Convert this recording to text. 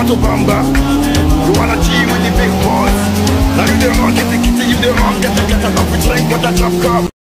You want to bamba? You wanna team with the big boys? Now you the wrong, get the kitty, you the wrong, get the get a we drink, get a drop cup.